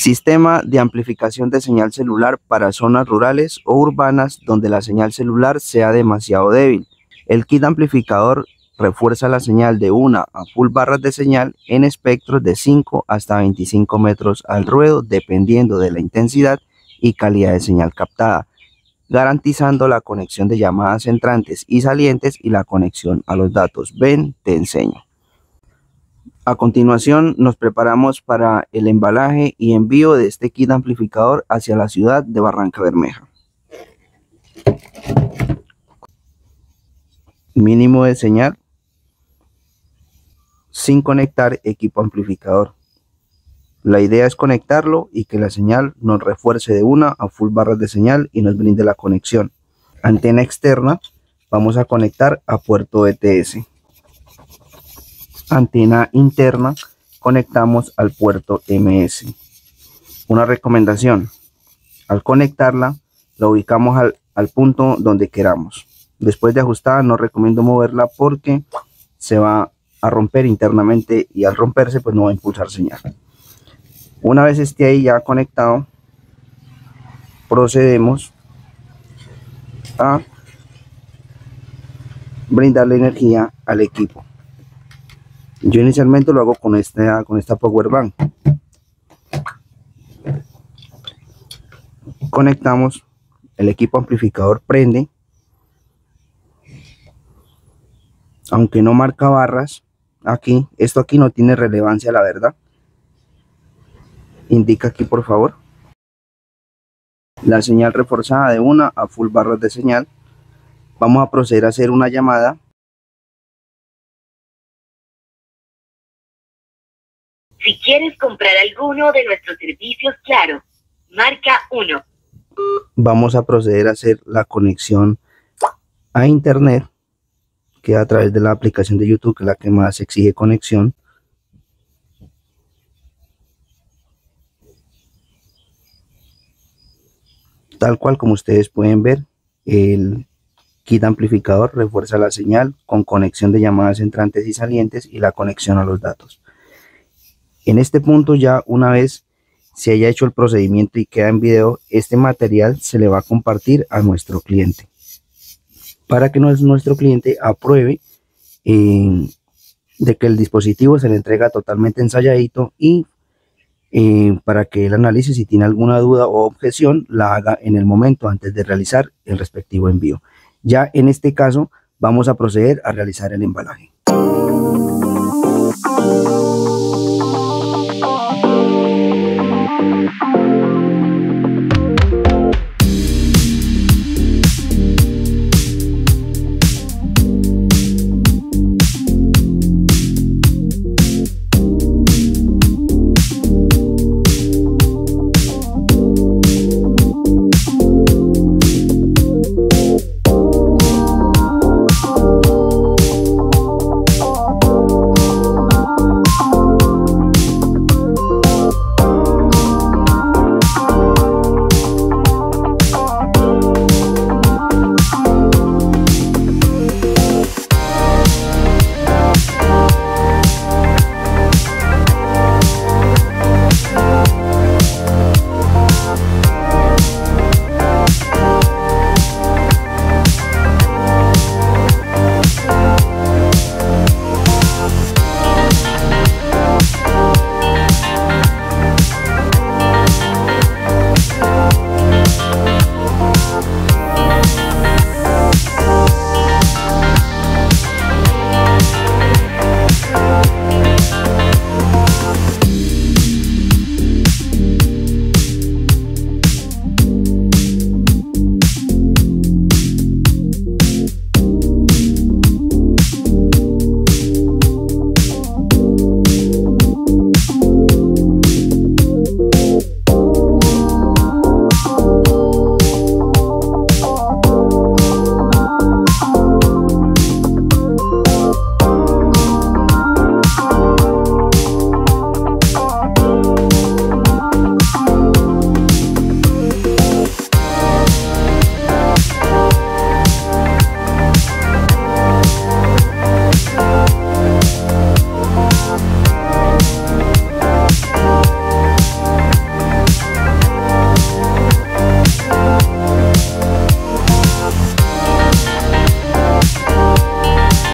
Sistema de amplificación de señal celular para zonas rurales o urbanas donde la señal celular sea demasiado débil. El kit amplificador refuerza la señal de una a full barras de señal en espectros de 5 hasta 25 metros al ruedo dependiendo de la intensidad y calidad de señal captada, garantizando la conexión de llamadas entrantes y salientes y la conexión a los datos. Ven, te enseño. A continuación nos preparamos para el embalaje y envío de este kit amplificador hacia la ciudad de Barranca Bermeja. Mínimo de señal sin conectar equipo amplificador. La idea es conectarlo y que la señal nos refuerce de una a full barras de señal y nos brinde la conexión. Antena externa vamos a conectar a puerto ETS antena interna conectamos al puerto MS. Una recomendación, al conectarla la ubicamos al, al punto donde queramos. Después de ajustar no recomiendo moverla porque se va a romper internamente y al romperse pues no va a impulsar señal. Una vez esté ahí ya conectado, procedemos a brindarle energía al equipo. Yo inicialmente lo hago con esta, con esta power bank. Conectamos, el equipo amplificador prende. Aunque no marca barras, aquí, esto aquí no tiene relevancia la verdad. Indica aquí por favor. La señal reforzada de una a full barras de señal. Vamos a proceder a hacer una llamada Si quieres comprar alguno de nuestros servicios, claro, marca 1. Vamos a proceder a hacer la conexión a internet, que a través de la aplicación de YouTube, que es la que más exige conexión. Tal cual como ustedes pueden ver, el kit amplificador refuerza la señal con conexión de llamadas entrantes y salientes y la conexión a los datos. En este punto ya una vez se haya hecho el procedimiento y queda en video, este material se le va a compartir a nuestro cliente para que nuestro cliente apruebe eh, de que el dispositivo se le entrega totalmente ensayadito y eh, para que él analice si tiene alguna duda o objeción la haga en el momento antes de realizar el respectivo envío. Ya en este caso vamos a proceder a realizar el embalaje.